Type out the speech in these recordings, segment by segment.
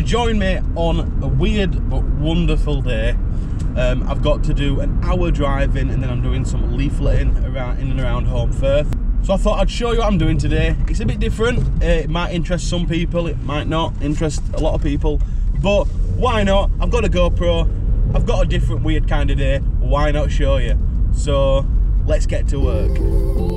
you join me on a weird but wonderful day, um, I've got to do an hour driving and then I'm doing some leafleting around in and around Holmfirth. So I thought I'd show you what I'm doing today. It's a bit different. Uh, it might interest some people, it might not interest a lot of people. But why not? I've got a GoPro, I've got a different weird kind of day. Why not show you? So let's get to work.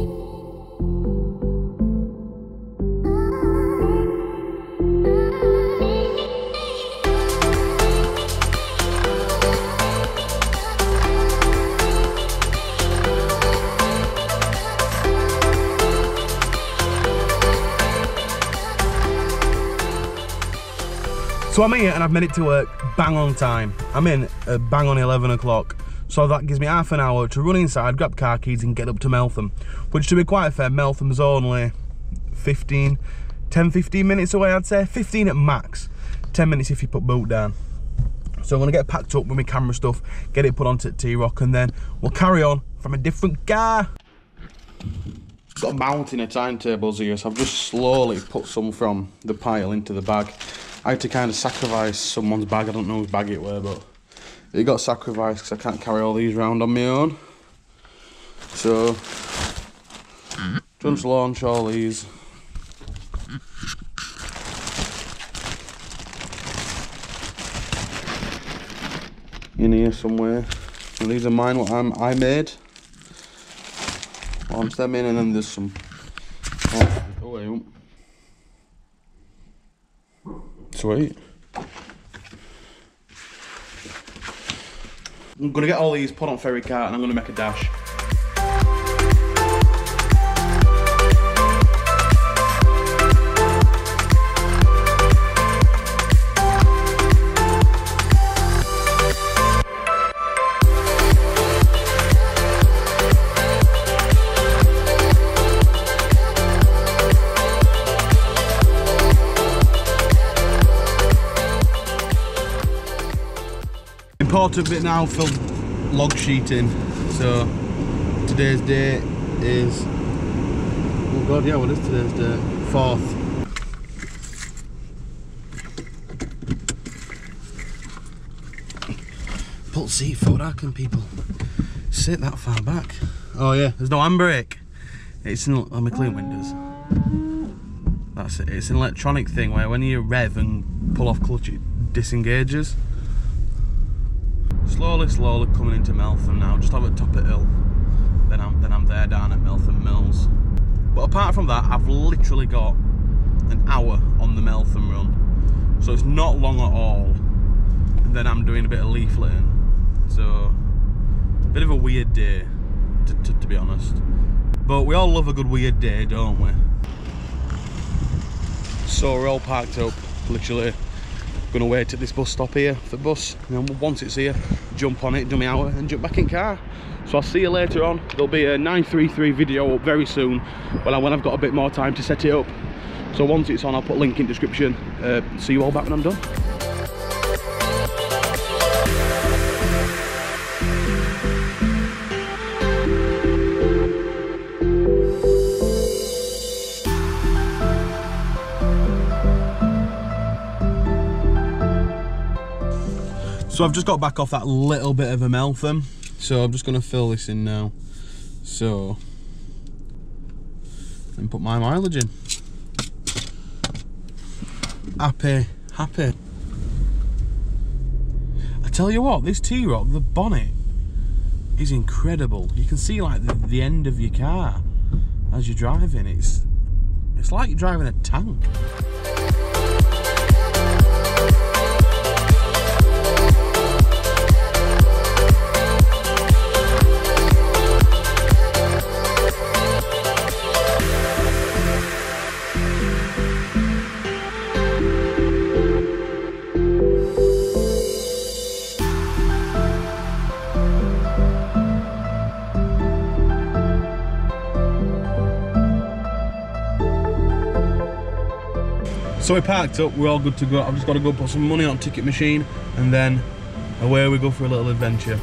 So I'm here and I've made it to work bang on time. I'm in bang on 11 o'clock. So that gives me half an hour to run inside, grab car keys and get up to Meltham. Which to be quite fair, Meltham's only 15, 10, 15 minutes away I'd say. 15 at max. 10 minutes if you put boot down. So I'm gonna get packed up with my camera stuff, get it put onto T-Roc and then we'll carry on from a different car. Got a mountain of timetables here, so I've just slowly put some from the pile into the bag. I had to kind of sacrifice someone's bag. I don't know whose bag it were, but it got sacrificed because I can't carry all these around on my own. So, just launch all these. In here somewhere. And these are mine, what I'm, I made. Launch them in and then there's some... Oh, oh wait. Sweet. I'm gonna get all these put on ferry cart and I'm gonna make a dash. Important bit now for log sheeting. So today's date is oh god yeah what is today's date? Fourth. Put seafood, how can people sit that far back? Oh yeah, there's no handbrake. It's in on my clean windows. That's it. It's an electronic thing where when you rev and pull off clutch it disengages slowly, slowly coming into Meltham now. Just over at top of hill. Then I'm then I'm there down at Meltham Mills. But apart from that, I've literally got an hour on the Meltham run. So it's not long at all. And then I'm doing a bit of leafleting. So a bit of a weird day, to, to, to be honest. But we all love a good weird day, don't we? So we're all parked up, literally gonna wait at this bus stop here for the bus. And then once it's here jump on it do my hour and jump back in car. So i'll see you later on. There'll be a 933 video up very soon. When, I, when i've got a bit more time to set it up. So once it's on i'll put a link in description. Uh, see you all back when i'm done So I've just got back off that little bit of a Meltham. So I'm just to fill this in now. So, and put my mileage in. Happy, happy. I tell you what, this T-Roc, the bonnet is incredible. You can see like the, the end of your car as you're driving. It's, it's like you're driving a tank. So we parked up, we're all good to go. I've just got to go put some money on ticket machine and then away we go for a little adventure.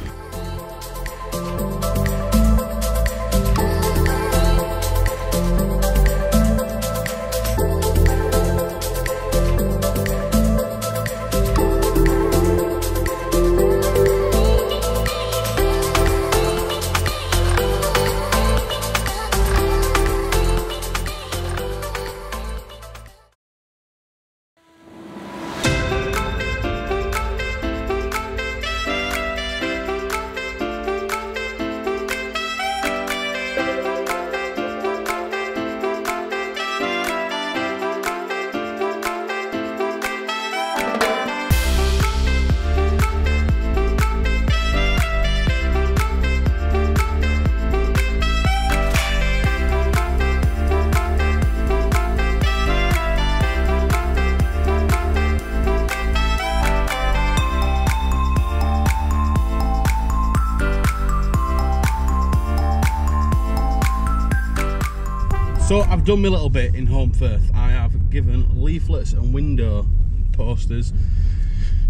So I've done my little bit in Holmfirth. I have given leaflets and window posters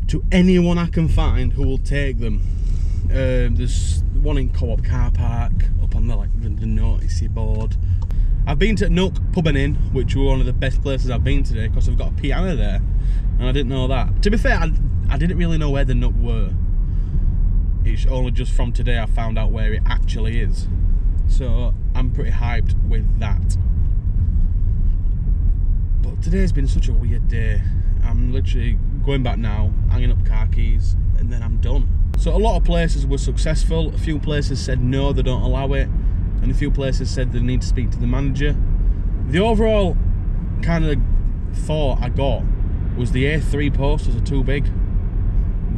to anyone I can find who will take them. Um, there's one in Co-op car park up on the like the, the notice board. I've been to Nook Pub and Inn, which were one of the best places I've been today because I've got a piano there, and I didn't know that. To be fair, I, I didn't really know where the Nook were. It's only just from today I found out where it actually is. So I'm pretty hyped with that. But today's been such a weird day. I'm literally going back now, hanging up car keys, and then I'm done. So a lot of places were successful. A few places said no, they don't allow it. And a few places said they need to speak to the manager. The overall kind of thought I got was the A3 posters are too big.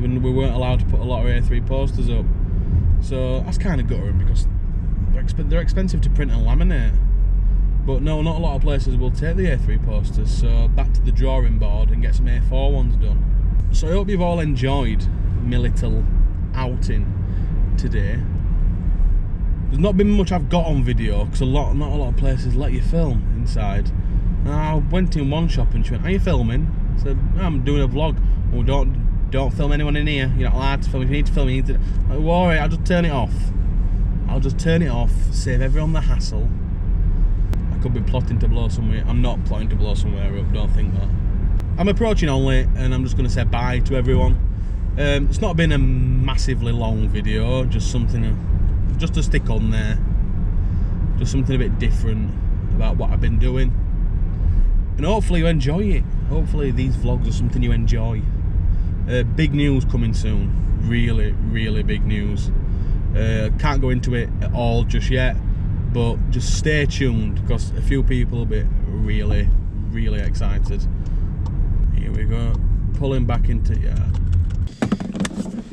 We weren't allowed to put a lot of A3 posters up. So that's kind of guttering because exp they're expensive to print and laminate. But no, not a lot of places will take the A3 posters, so back to the drawing board and get some A4 ones done. So I hope you've all enjoyed my little outing today. There's not been much I've got on video because a lot, not a lot of places let you film inside. And I went in one shop and she went, "Are you filming?" I said, "I'm doing a vlog." Well, don't don't film anyone in here. You're not allowed to film. If you need to film, you need to. All right, I'll just turn it off. I'll just turn it off. Save everyone the hassle. I could be plotting to blow somewhere. I'm not plotting to blow somewhere up. Don't think that. I'm approaching only, and I'm just going to say bye to everyone. Um, it's not been a massively long video. Just something. Just to stick on there. Just something a bit different about what I've been doing. And hopefully you enjoy it. Hopefully these vlogs are something you enjoy. Uh, big news coming soon. Really, really big news. Uh, can't go into it at all just yet, but just stay tuned because a few people will be really, really excited. Here we go. Pulling back into yeah.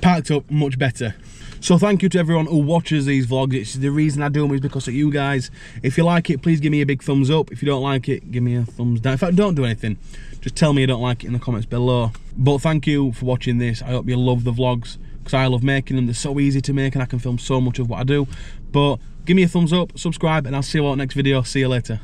Parked up much better. So thank you to everyone who watches these vlogs. It's the reason I do them is because of you guys. If you like it, please give me a big thumbs up. If you don't like it, give me a thumbs down. In fact, don't do anything. Just tell me you don't like it in the comments below. But thank you for watching this. I hope you love the vlogs because I love making them. They're so easy to make and I can film so much of what I do. But give me a thumbs up, subscribe, and I'll see you all next video. See you later.